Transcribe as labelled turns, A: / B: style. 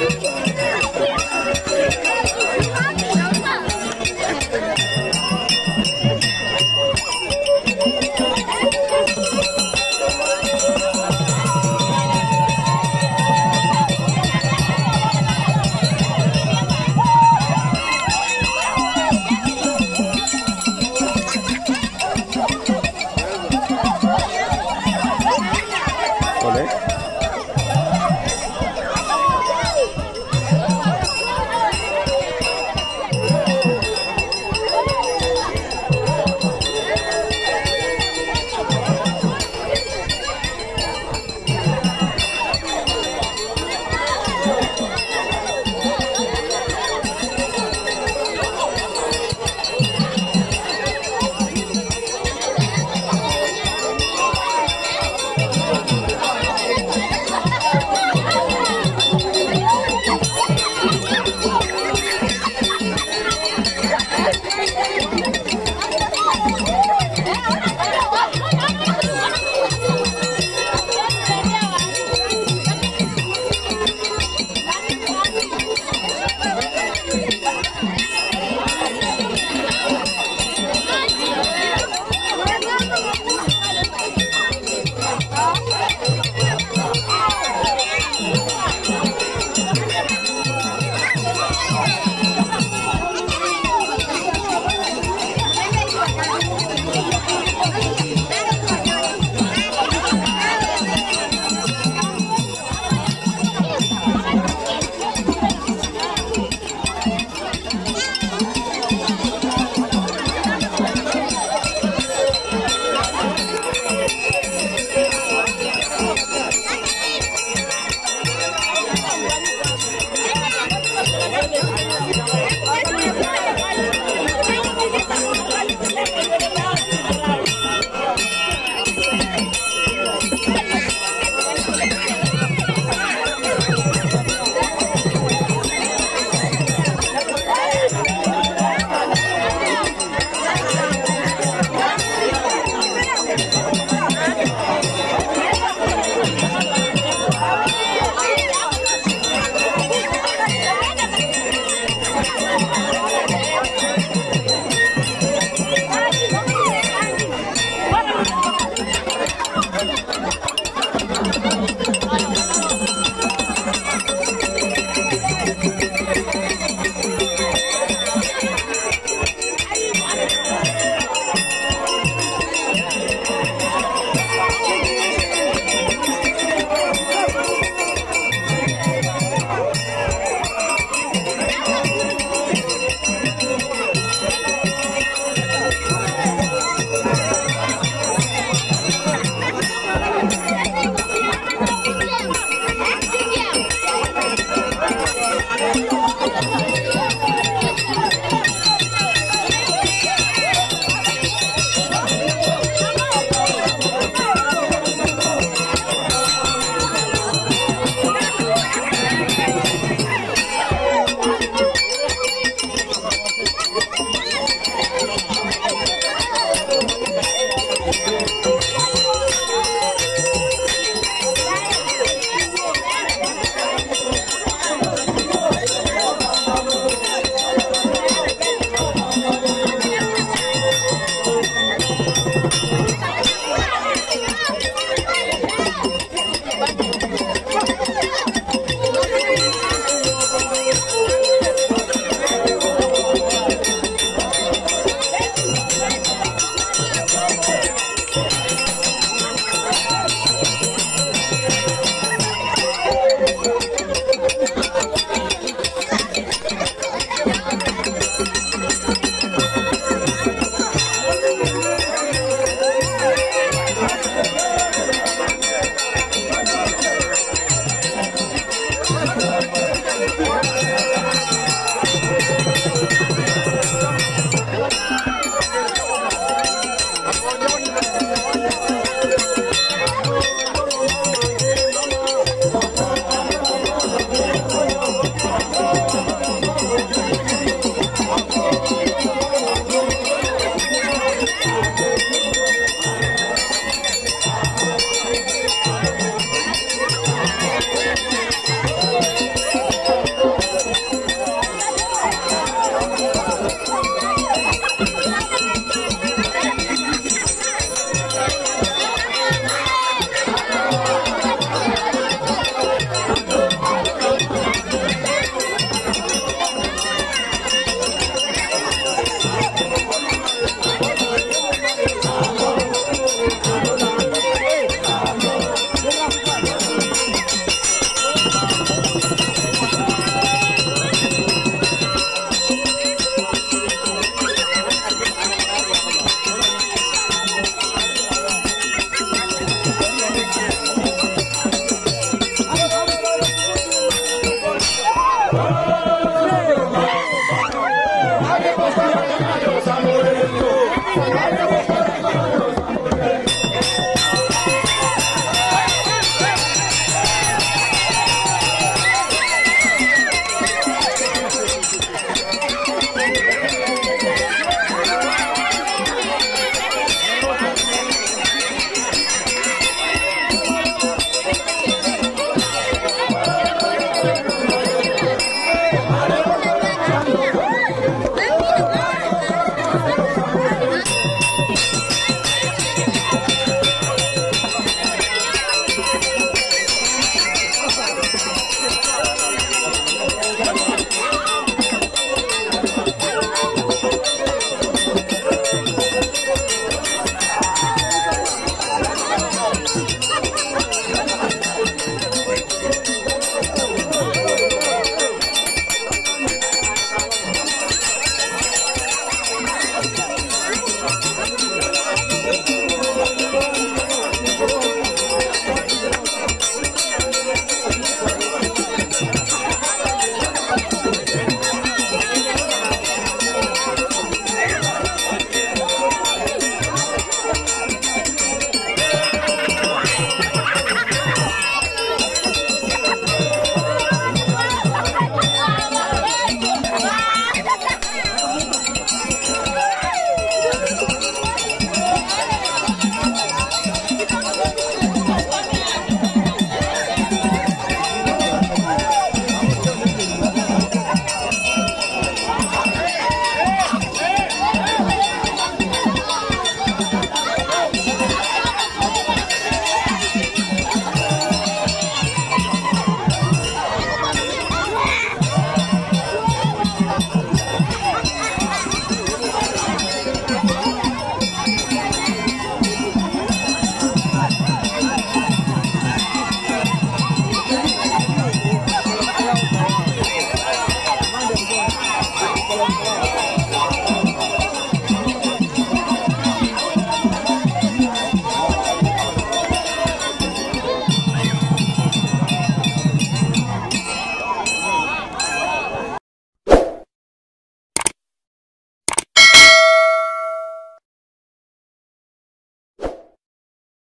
A: Goodbye.
B: Música